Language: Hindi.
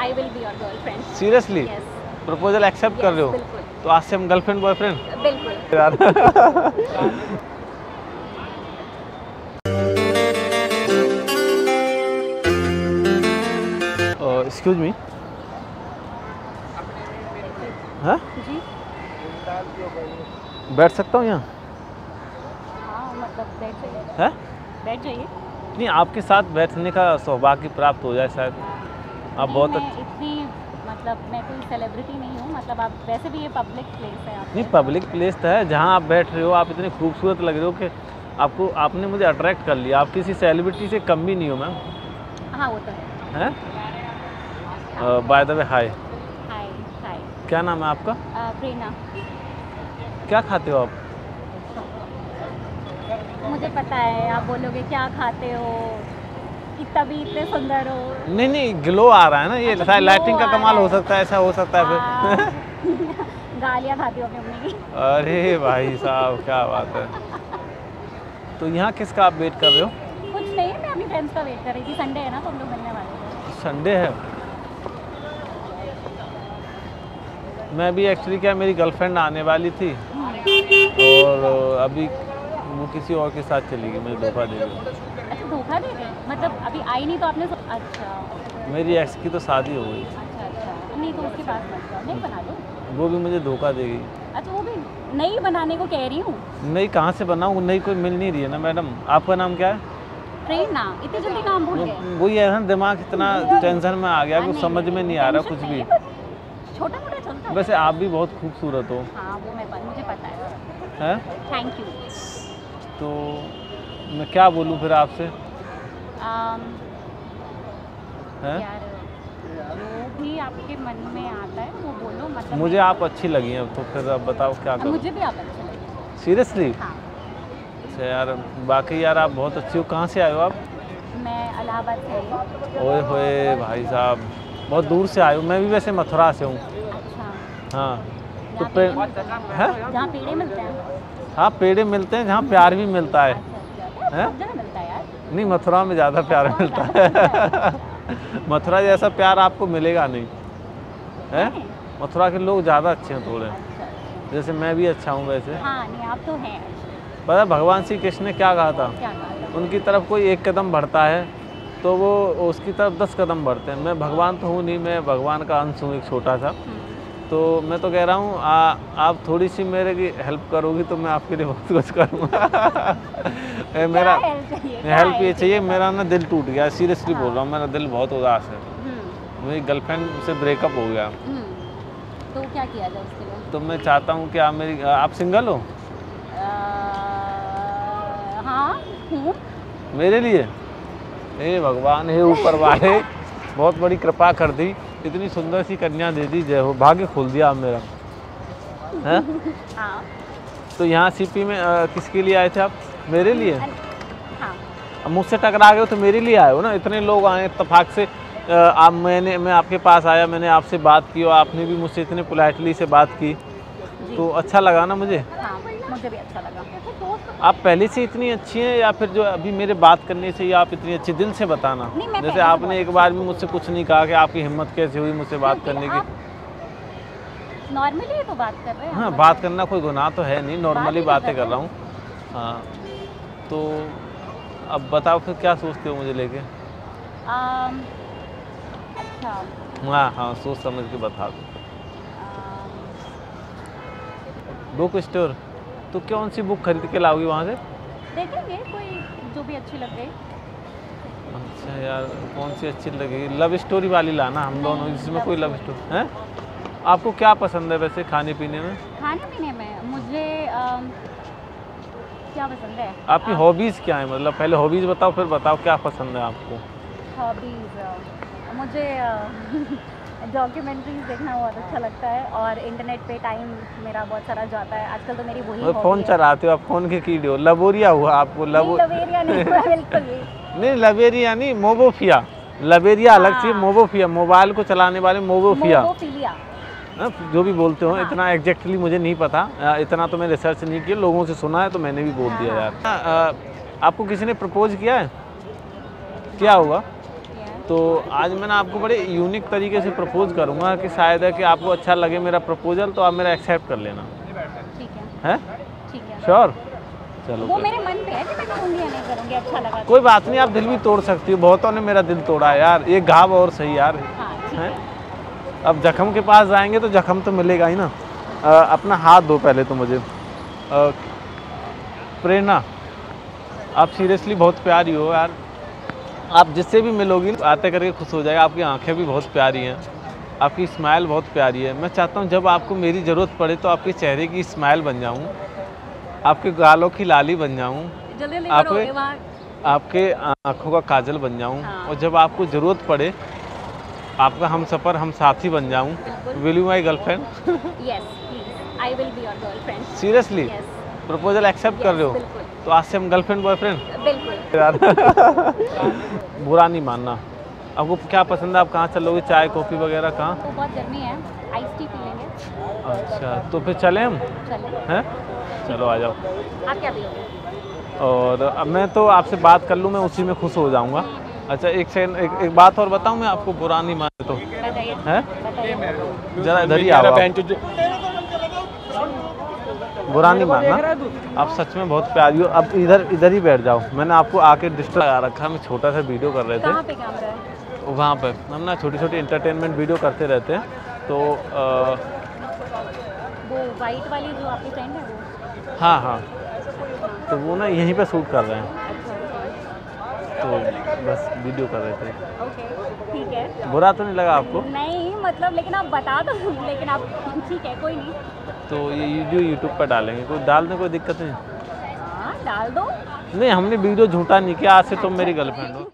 I will be your girlfriend seriously proposal accept कर रहे हो? तो आज से हम गर्लफ्रेंड बॉयफ्रेंड बिल्कुल. एक्सक्यूज मी हाँ? जी. बैठ सकता हूँ यहाँ? हाँ मतलब बैठ बैठ जाइए. नहीं आपके साथ बैठने का सौभाग्य प्राप्त हो जाए शायद। आप बहुत मैं अच्छे इतनी मतलब मैं कोई सेलिब्रिटी नहीं हूँ मतलब आप वैसे भी ये पब्लिक प्लेस है आप। नहीं पब्लिक प्लेस तो है जहाँ आप बैठ रहे हो आप इतने खूबसूरत लग रहे हो कि आपको आपने मुझे अट्रैक्ट कर लिया। आप किसी सेलिब्रिटी से कम भी नहीं हो मैम हाँ वो तो है। बाय द वे हाय हाय हाय क्या नाम है आपका? प्रेरणा क्या खाते हो आप? मुझे पता है आप बोलोगे क्या खाते हो? इतना भी इतने सुंदर हो। नहीं नहीं ग्लो आ रहा है ना ये अच्छा, लाइटिंग का कमाल हो सकता है ऐसा हो सकता है फिर गालियाँ खाती हो अपनी अरे भाई साहब क्या बात है। तो यहाँ किसका आप वेट कर रहे हो? कुछ नहीं मैं अपनी फ्रेंड्स का वेट कर रही थी। संडे है ना तो हम लोग मिलने वाले संडे है? मैं भी एक्चुअली क्या मेरी गर्लफ्रेंड आने वाली थी। और अभी वो किसी और के साथ चली गई मुझे धोखा दे धोखा दे गए मतलब अभी आई नहीं तो आपने सो... अच्छा। मेरी एक्स की तो शादी हो गई। अच्छा अच्छा। नहीं तो उसके पास मत जाओ। नहीं बना लो वो भी मुझे धोखा दे गई। अच्छा वो भी नहीं बनाने को कह रही हूँ। नई कहाँ से बनाऊँ? नई कोई मिल नहीं रही है ना मैडम। आपका नाम क्या है? प्रेरणा। इतनी जल्दी नाम भूल वो- गए। वही है ना दिमाग इतना टेंशन में आ गया हाँ, कुछ समझ में नहीं आ रहा कुछ भी। छोटा मोटा चलता है। वैसे आप भी बहुत खूबसूरत हो। हाँ वो मैं मुझे पता है। थैंक यू तो मैं क्या बोलूँ फिर आपसे? हैं? यार जो भी आपके मन में आता है वो बोलो मतलब मुझे आप अच्छी लगी हैं तो फिर अब बताओ क्या करूँ। मुझे भी आप अच्छे लगे। सीरियसली? हाँ। अच्छा यार बाकी यार आप बहुत अच्छी हो। कहाँ से आए हो आप? मैं इलाहाबाद से आई ओए होए भाई साहब बहुत दूर से आए हो। मैं भी वैसे मथुरा से हूँ। अच्छा। हाँ तो पे पेड़े मिलते हैं। हैं? जहाँ पेड़े मिलते हैं। हाँ पेड़े मिलते हैं जहाँ प्यार भी मिलता है। अच्छा। हैं? नहीं मथुरा में ज़्यादा प्यार मिलता है। मथुरा जैसा प्यार आपको मिलेगा नहीं। है? मथुरा के लोग ज़्यादा अच्छे हैं थोड़े। अच्छा। जैसे मैं भी अच्छा हूँ वैसे। हाँ नहीं आप तो हैं पता भगवान श्री कृष्ण ने क्या कहा था? क्या कहा था? उनकी तरफ़ कोई एक कदम बढ़ता है तो वो उसकी तरफ़ दस कदम बढ़ते हैं। मैं भगवान तो हूँ नहीं मैं भगवान का अंश हूँ एक छोटा सा। हम्म, तो मैं तो कह रहा हूँ आप थोड़ी सी मेरे की हेल्प करोगी तो मैं आपके लिए बहुत कुछ करूँगा। मेरा हेल्प ये चाहिए मेरा ना दिल टूट गया सीरियसली बोल रहा हूँ मेरा दिल बहुत उदास है। हम्म, मेरी गर्लफ्रेंड से ब्रेकअप हो गया। हम्म। तो क्या किया जाए उसके लिए? तो मैं चाहता हूँ कि आप मेरी आप सिंगल हो हाँ। मेरे लिए? हे भगवान हे ऊपर वाले बहुत बड़ी कृपा कर दी। इतनी सुंदर सी कन्या दे दी जय हो। भाग्य खोल दिया आप मेरा। हैं? हाँ। तो यहाँ सीपी में किसके लिए आए थे आप? मेरे लिए? हाँ। अब मुझसे टकरा गए हो तो मेरे लिए आए हो ना? इतने लोग आए इतफाक से। आप मैंने मैं आपके पास आया मैंने आपसे बात की और आपने भी मुझसे इतने पोलाइटली से बात की। तो अच्छा लगा ना मुझे? हाँ मुझे भी अच्छा लगा। आप पहले से इतनी अच्छी हैं या फिर जो अभी मेरे बात करने से ही आप इतनी अच्छी दिल से बताना? जैसे आपने एक बार भी मुझसे कुछ नहीं कहा कि आपकी हिम्मत कैसे हुई मुझसे बात करने की। नॉर्मली तो बात कर रहे हैं। हाँ बात करना कोई गुनाह तो है नहीं नॉर्मली तो बातें कर कर रहा हूँ। हाँ तो अब बताओ फिर क्या सोचते हो मुझे लेके? अच्छा। हाँ हाँ सोच समझ के बता दो। Book store. तो कौन सी बुक खरीद के लाओगी वहाँ से? देखेंगे कोई जो भी अच्छी लग गई। अच्छा यार कौन सी अच्छी लगेगी लव स्टोरी वाली लाना हम दोनों नहीं, जिसमें कोई लव स्टोरी है? आपको क्या पसंद है वैसे खाने पीने में? खाने पीने में मुझे क्या पसंद है? आपकी हॉबीज़ क्या है? मतलब पहले हॉबीज़ बताओ फिर बताओ क्या पसंद है आपको? हॉबीज़ मुझे डॉक्यूमेंट्रीज देखना बहुत अच्छा लगता है और इंटरनेट पे टाइम मेरा बहुत सारा जाता है। आजकल तो मेरी वही फ़ोन है। चलाते हो आप फ़ोन के कीड़े हो। लबोरिया हुआ आपको नहीं, लबो लवेरिया नहीं बिल्कुल नहीं। लबेरिया नहीं मोबोफिया। लबेरिया अलग हाँ। चीज़ मोबोफिया। मोबाइल को चलाने वाले मोबोफिया। हाँ, जो भी बोलते हो हाँ। इतना एग्जैक्टली मुझे नहीं पता। इतना तो मैं रिसर्च नहीं किया लोगों से सुना है तो मैंने भी बोल हाँ, दिया हाँ। यार। अ, आपको किसी ने प्रपोज किया है? क्या हुआ? है। तो आज मैंने आपको बड़े यूनिक तरीके से प्रपोज करूँगा कि शायद है कि आपको अच्छा लगे मेरा प्रपोजल तो आप मेरा एक्सेप्ट कर लेना। है। श्योर चलो वो मेरे मन पे है कि मैं करूँगी या नहीं करूँगी अच्छा लगा तो। कोई बात नहीं आप दिल भी तोड़ सकती हो बहुतों ने मेरा दिल तोड़ा है यार ये घाव और सही यार। हाँ हैं। अब जख्म के पास जाएँगे तो जख्म तो मिलेगा ही ना। अ, अपना हाथ दो पहले तो मुझे। प्रेरणा आप सीरियसली बहुत प्यारी हो यार। आप जिससे भी मिलोगी आते करके खुश हो जाएगा। आपकी आँखें भी बहुत प्यारी हैं। आपकी स्माइल बहुत प्यारी है। मैं चाहता हूँ जब आपको मेरी ज़रूरत पड़े तो आपके चेहरे की स्माइल बन जाऊँ आपके गालों की लाली बन जाऊँ जल्दी जल्दी आप- आपके आँखों का काजल बन जाऊँ। हाँ। और जब आपको ज़रूरत पड़े आपका हम सफ़र हम साथी बन जाऊँ। Will you my girlfriend I will be your girlfriend seriously proposal accept कर रहे हो? तो आज से हम गर्लफ्रेंड बॉयफ्रेंड बिल्कुल। बुरा नहीं मानना। आपको क्या पसंद है? आप कहाँ चलोगे चाय कॉफ़ी वगैरह कहाँ? तो बहुत गर्मी है। आइस टी पी लेंगे। अच्छा तो फिर चलें हम? चलो। हैं? चलो आ जाओ। आप क्या पियोगे? और अब मैं तो आपसे बात कर लूँ मैं उसी में खुश हो जाऊँगा। अच्छा एक सेकंड एक, एक बात और बताऊँ मैं आपको? बुरा नहीं माने तो। बताइए। हैं? जरा इधर ही आओ। बुरा नहीं मानना। आप सच में बहुत प्यारी हो। अब इधर इधर ही बैठ जाओ। मैंने आपको आके डिस्टर्ब लगा रखा है, हम छोटा सा वीडियो कर रहे थे। है? वहाँ पे। हम ना छोटी छोटी इंटरटेनमेंट वीडियो करते रहते हैं। तो वो वाइट वाली जो आपकी फ्रेंड है वो? हाँ हाँ। तो वो ना यहीं पे शूट कर रहे हैं। तो बस वीडियो कर रहे थे। ओके ठीक है। बुरा तो नहीं लगा आपको? नहीं मतलब लेकिन आप बता दो लेकिन आप ठीक है कोई नहीं। तो ये वीडियो यूट्यूब पर डालेंगे। कोई डाल दें कोई दिक्कत नहीं? हाँ डाल दो। नहीं हमने वीडियो झूठा नहीं किया आज से तुम मेरी गर्लफ्रेंड हो।